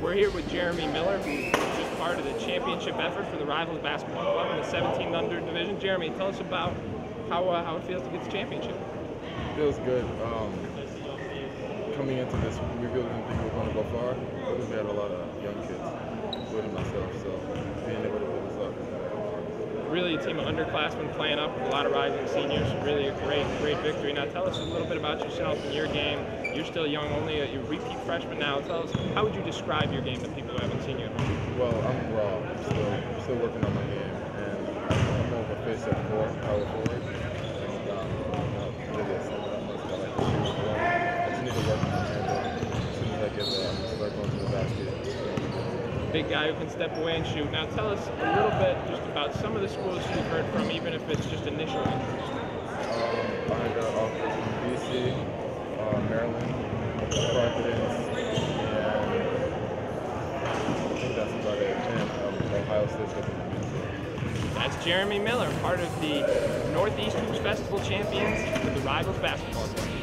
We're here with Jeremy Miller, who's just part of the championship effort for the Rivals Basketball Club in the 17 under division. Jeremy, tell us about how, uh, how it feels to get the championship. It feels good. Um, coming into this, we really didn't think we were going to go far we had a lot of young kids, Really, a team of underclassmen playing up, with a lot of rising seniors. Really a great, great victory. Now, tell us a little bit about yourself and your game. You're still young, only a, repeat freshman now. Tell us, how would you describe your game to people who haven't seen you? Well, I'm raw. I'm still, still working on my game, and I'm more of a face up four, power forward. And um, not really a center. I'm just got like a shoot. Well, I just need to work on my handle. As soon as I get there, I'm gonna start going to the basket. Big guy who can step away and shoot. Now, tell us a little bit just about some of the schools you've heard from, even if it's just initial interest. Um, I got offers from BC, uh, Maryland, Providence, and I think that's about it. And um, Ohio State's looking for me too. That's Jeremy Miller, part of the Northeast Hoops Festival champions with the Rivals Basketball Club.